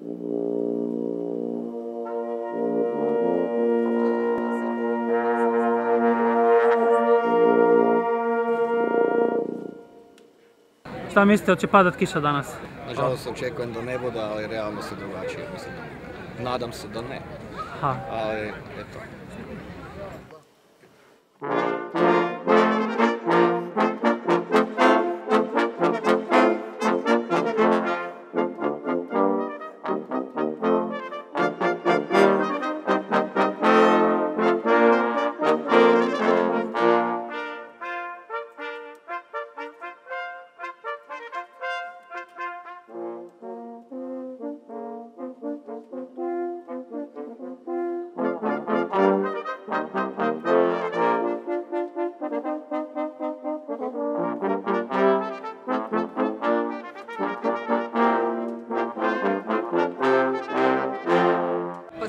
Šta mislite, će padat kiša danas? Nažalost očekujem da ne bude, ali realno se drugačije mislim. Nadam se da ne, Ha. ali eto.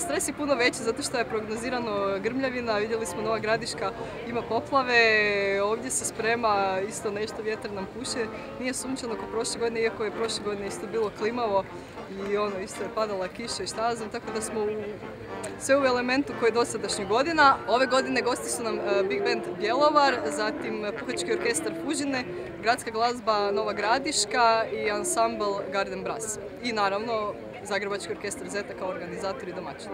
Stres je puno veći zato što je prognozirano grmljavina, vidjeli smo Nova Gradiška ima poplave, ovdje se sprema isto nešto, vjetar nam puše, nije sunčano kao prošle godine, iako je prošle godine isto bilo klimavo i ono isto je padala kiša i šta znam, tako da smo u, sve u elementu koji je dosadašnjih godina. Ove godine gosti su nam e, Big Band Bjelovar, zatim Puhački orkestar Fužine, Gradska glazba Nova Gradiška i ansambl Garden Brass. I naravno Zagrebački orkestar Zeta kao organizator i domaćin.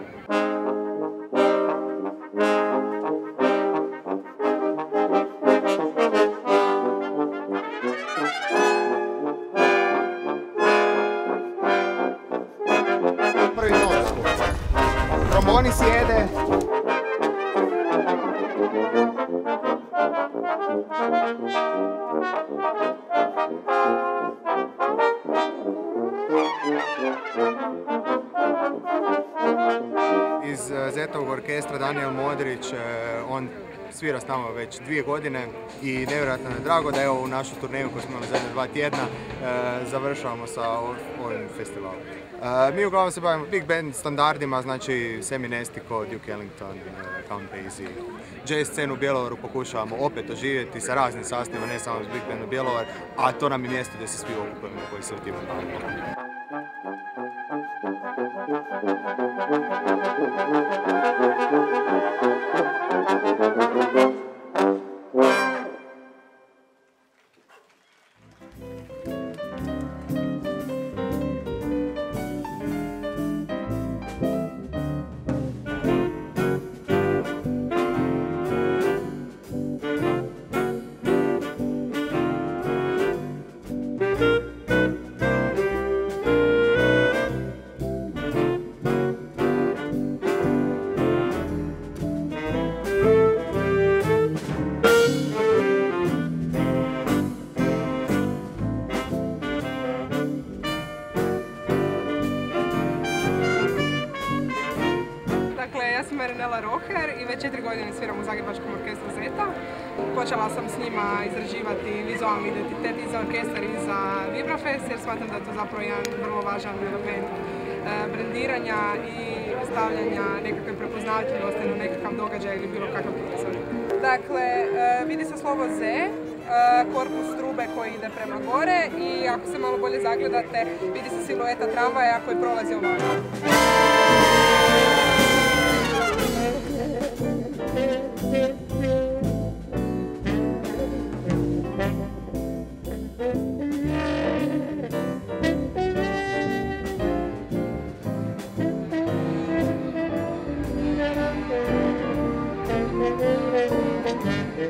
prvi ton Tromboni sjede. Iz eh, Zetovog orkestra Daniel Modrić, eh, on svira s nama već dvije godine i nevjerojatno je drago da je u našu turneju koju smo imali zadnje dva tjedna eh, završavamo sa ov- ovim festivalom. Mi uglavnom se bavimo big band standardima, znači Semi Nestico, Duke Ellington, Count Basie. Jazz scenu u Bjelovaru pokušavamo opet oživjeti sa raznim sastavima, ne samo s big bandom Bjelovar, a to nam je mjesto gdje se svi okupujemo koji se u time bavimo. Dakle, godine sviram u Zagrebačkom orkestru Zeta. Počela sam s njima izraživati vizualni identitet i za orkestar i za Vibrafest jer smatram da je to zapravo jedan vrlo važan element e, brendiranja i stavljanja nekakve prepoznatljivosti na nekakav događaj ili bilo kakav proizvod. Dakle, e, vidi se slovo Z, e, korpus trube koji ide prema gore i ako se malo bolje zagledate vidi se silueta tramvaja koji prolazi ovako.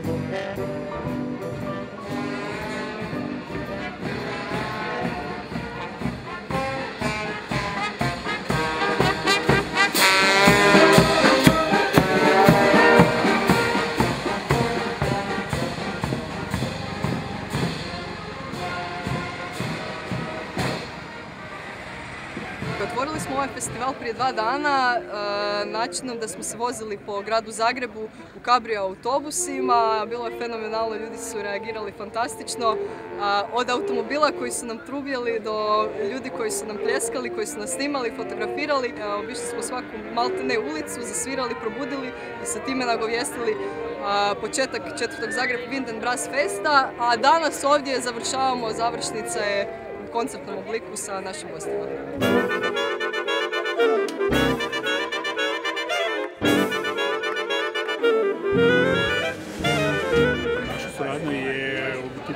Thank you. Ovaj festival prije dva dana e, načinom da smo se vozili po gradu Zagrebu u kabrio autobusima. Bilo je fenomenalno, ljudi su reagirali fantastično. A, Od automobila koji su nam trubjeli do ljudi koji su nam pljeskali, koji su nas snimali, fotografirali. E, Obišli smo svaku maltene ulicu, zasvirali, probudili i sa time nagovijestili a, početak četvrtog Zagreb Wind Brass Festa. A danas ovdje završavamo završnice u koncertnom obliku sa našim gostima.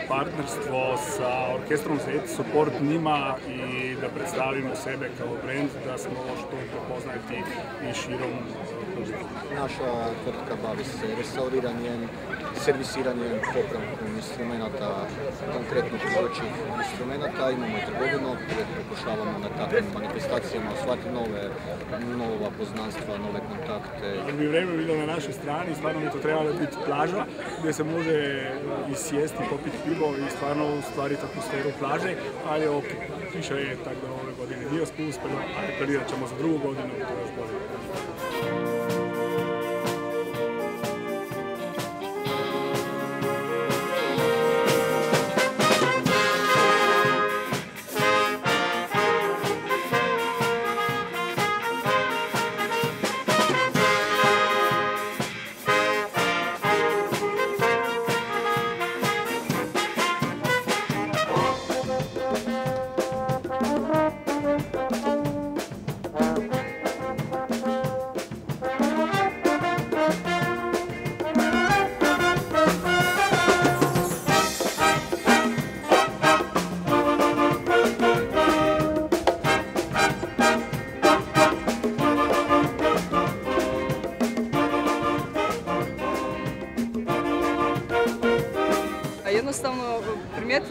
Partnerstvo sa orkestrom Zet, support njima i da predstavimo sebe kao brand, da smo što prepoznati i širom publiku. Naša tvrtka bavi se restauriranjem, servisiranjem, popravkom instrumenta, konkretno domaćih instrumenta. Imamo i trgovinu, pokušavamo na takvim manifestacijama osvati nove, nova poznanstva, nove kontakte. Kad bi vrijeme bilo na našoj strani, stvarno bi to trebala biti plaža gdje se može i sjesti, popiti pivo i stvarno stvariti atmosferu plaže, ali ok, kiša je tako da ove godine nije uspjelo, ali apelirat ćemo za drugu godinu, to još bolje.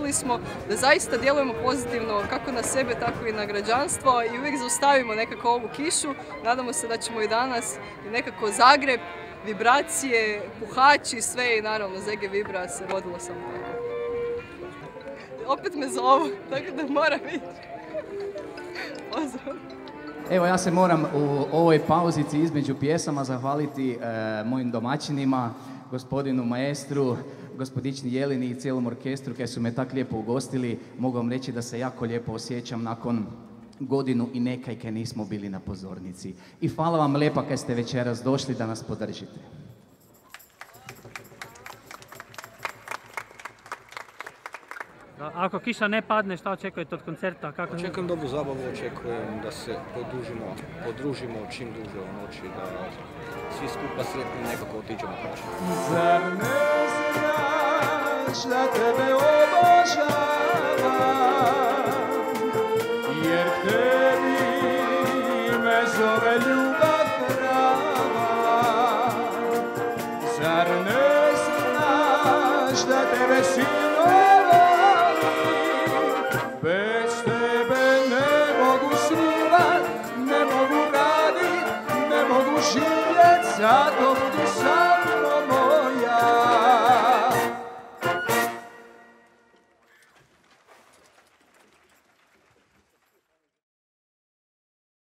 Primijetili smo da zaista djelujemo pozitivno kako na sebe tako i na građanstvo i uvijek zaustavimo nekako ovu kišu. Nadamo se da ćemo i danas nekako Zagreb, vibracije, puhači, sve i naravno ZG Vibra se rodilo samo tako. Opet me zovu, tako da moram ići. Pozdrav. Evo ja se moram u ovoj pauzici između pjesama zahvaliti e, mojim domaćinima, gospodinu maestru, gospodični Jelini i cijelom orkestru koji su me tako lijepo ugostili. Mogu vam reći da se jako lijepo osjećam nakon godinu i nekaj kaj nismo bili na pozornici. I hvala vam lijepa kad ste večeras došli da nas podržite. Ako kiša ne padne, šta očekujete od koncerta? Kako Očekujem dobru zabavu, očekujem da se podružimo, podružimo čim duže u noći, da svi skupa sretni nekako otiđemo kući. Zar ne znaš da tebe obožavam Jer tebi me zove ljubav ne mogu radit,